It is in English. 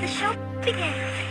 the show begins.